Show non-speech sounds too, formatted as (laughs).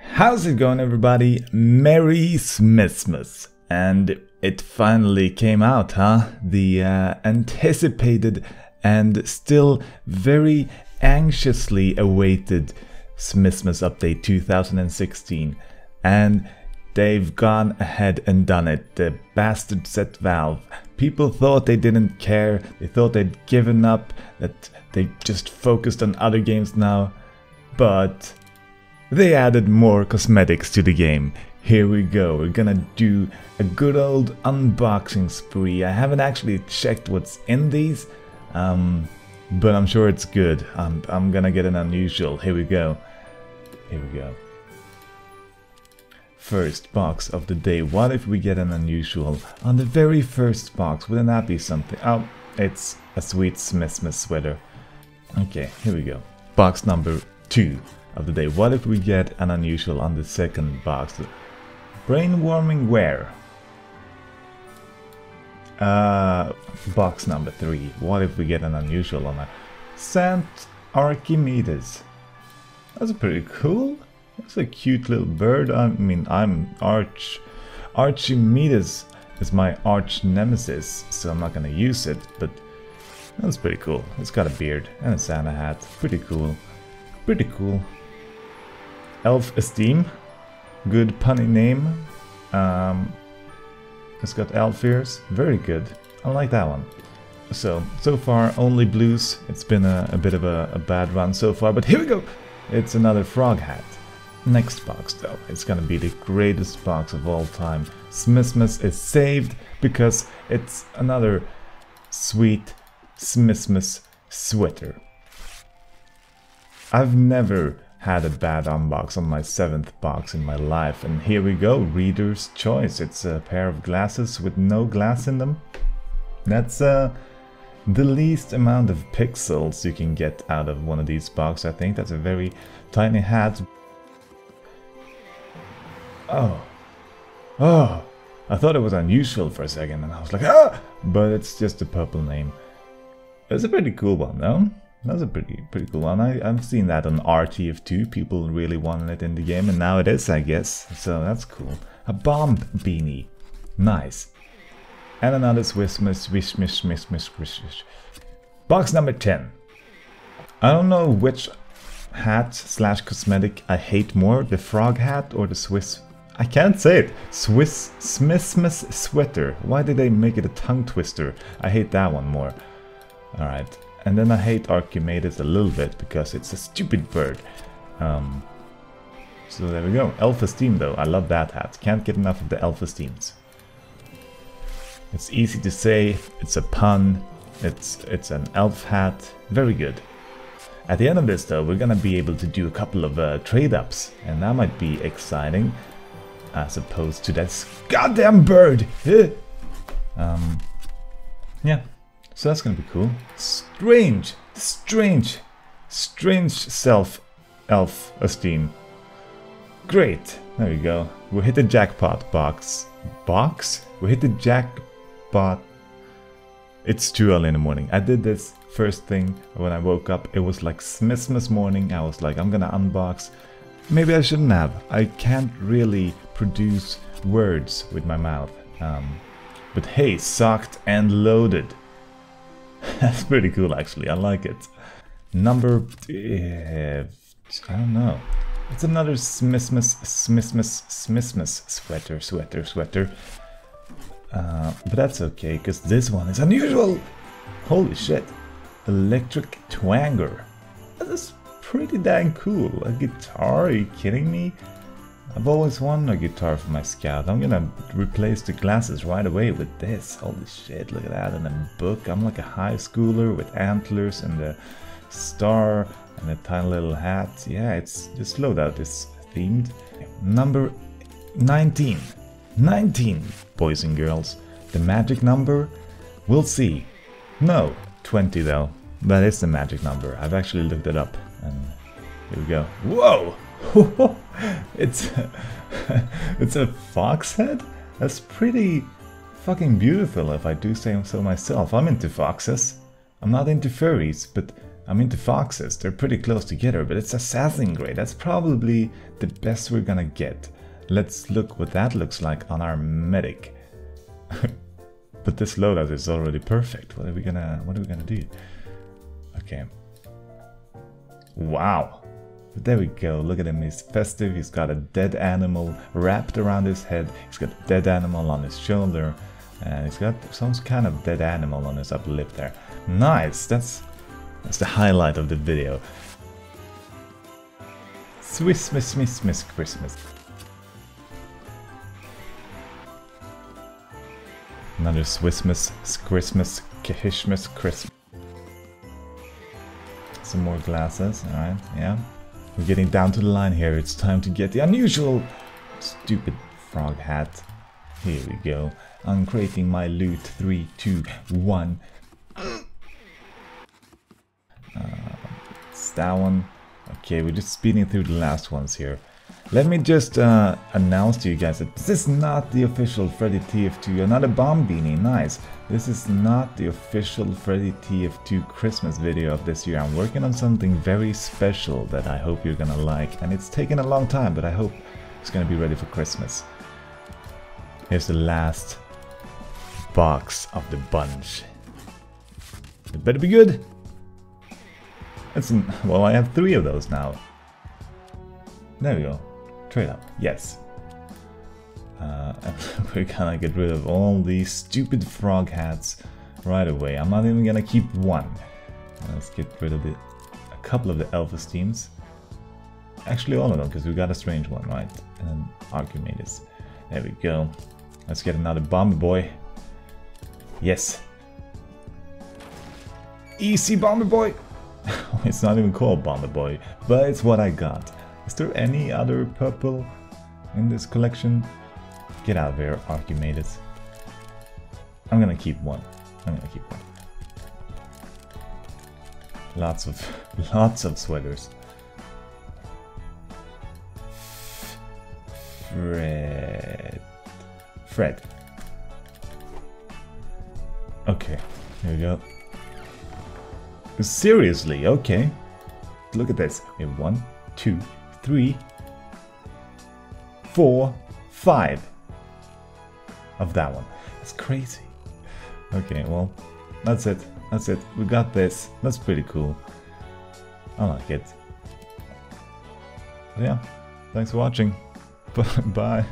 How's it going everybody? Merry Smissmas! And it finally came out, huh? The uh, anticipated and still very anxiously awaited Smissmas Update 2016. And they've gone ahead and done it. The bastards at Valve. People thought they didn't care, they thought they'd given up, that they just focused on other games now. But they added more cosmetics to the game. Here we go, we're gonna do a good old unboxing spree. I haven't actually checked what's in these, um, but I'm sure it's good. I'm, I'm gonna get an unusual. Here we go. Here we go. First box of the day. What if we get an unusual on the very first box? Wouldn't that be something? Oh, it's a sweet Smissmas sweater. Okay, here we go. Box number two of the day. What if we get an unusual on the second box? Brainwarming Wear? Uh, box number three. What if we get an unusual on a Sant Archimedes? That's pretty cool. That's a cute little bird. I mean, I'm Arch... Archimedes is my arch nemesis, so I'm not gonna use it, but that's pretty cool. It's got a beard and a Santa hat. Pretty cool. Pretty cool. Elf Esteem. Good punny name. Um, it's got elf ears. Very good. I like that one. So, so far only blues. It's been a, a bit of a, a bad run so far, but here we go! It's another frog hat. Next box though, it's gonna be the greatest box of all time. Smissmas is saved because it's another sweet Smissmas sweater. I've never had a bad unbox on my seventh box in my life and here we go, reader's choice. It's a pair of glasses with no glass in them. That's uh, the least amount of pixels you can get out of one of these boxes. I think that's a very tiny hat. Oh. Oh. I thought it was unusual for a second and I was like, ah! But it's just a purple name. It's a pretty cool one though. That's a pretty pretty cool one. I, I've seen that on RTF2. People really wanted it in the game and now it is, I guess. So that's cool. A bomb beanie. Nice. And another Swiss miss wish miss miss miss wish Box number 10. I don't know which hat slash cosmetic I hate more, the frog hat or the Swiss I can't say it. Swiss Smissmas sweater. Why did they make it a tongue twister? I hate that one more. Alright. And then I hate Archimedes a little bit because it's a stupid bird. Um, so there we go. Elf Esteem though. I love that hat. Can't get enough of the Elf Esteems. It's easy to say. It's a pun. It's, it's an elf hat. Very good. At the end of this though, we're gonna be able to do a couple of uh, trade-ups. And that might be exciting as opposed to that goddamn bird. (laughs) um, yeah, so that's gonna be cool. Strange, strange, strange self elf esteem. Great, there we go. We hit the jackpot box. Box? We hit the jackpot. It's too early in the morning. I did this first thing when I woke up. It was like Smissmas morning. I was like, I'm gonna unbox. Maybe I shouldn't have. I can't really produce words with my mouth. Um, but hey, socked and loaded. (laughs) That's pretty cool actually, I like it. Number... Uh, I don't know. It's another Smissmas, Smissmas, Smissmas sweater, sweater, sweater. Uh, but that's okay, because this one is unusual! Holy shit. Electric Twanger. That is pretty dang cool. A guitar, are you kidding me? I've always wanted a guitar for my scout. I'm gonna replace the glasses right away with this. Holy shit, look at that in a book. I'm like a high schooler with antlers and a star and a tiny little hat. Yeah, it's just loadout is themed. Number 19. 19, boys and girls. The magic number? We'll see. No, 20 though. That is the magic number. I've actually looked it up. And here we go. Whoa! (laughs) it's (laughs) it's a fox head? That's pretty fucking beautiful if I do say so myself. I'm into foxes. I'm not into furries, but I'm into foxes. They're pretty close together, but it's assassin grade. That's probably the best we're gonna get. Let's look what that looks like on our medic. (laughs) but this loadout is already perfect. What are we gonna what are we gonna do? Okay. Wow. But there we go. Look at him. He's festive. He's got a dead animal wrapped around his head. He's got a dead animal on his shoulder. And he's got some kind of dead animal on his upper lip there. Nice. That's that's the highlight of the video. Swiss Miss Miss Miss Christmas. Another Swiss Miss Christmas Kishmas Christmas. Some more glasses, alright, yeah. We're getting down to the line here. It's time to get the unusual stupid frog hat. Here we go. I'm creating my loot. Three, two, one. Uh, it's that one. Okay, we're just speeding through the last ones here. Let me just uh, announce to you guys that this is not the official Freddie TF2, another bomb beanie, nice. This is not the official Freddie TF2 Christmas video of this year. I'm working on something very special that I hope you're gonna like. And it's taken a long time, but I hope it's gonna be ready for Christmas. Here's the last box of the bunch. It better be good. It's well, I have three of those now. There we go. Trade up. Yes. Uh, (laughs) we're gonna get rid of all these stupid frog hats right away. I'm not even gonna keep one. Let's get rid of the, a couple of the Elf Esteems. Actually all of them, because we got a strange one, right? And Archimedes. There we go. Let's get another Bomber Boy. Yes. Easy Bomber Boy! (laughs) it's not even called Bomber Boy, but it's what I got. Is there any other purple in this collection? Get out of here. I'm gonna keep one. I'm gonna keep one. Lots of, (laughs) lots of sweaters. Fred. Fred. Okay, here we go. Seriously, okay. Look at this. We have one, two, three, four, five of that one. That's crazy. Okay, well, that's it. That's it. We got this. That's pretty cool. I like it. yeah, thanks for watching. (laughs) Bye.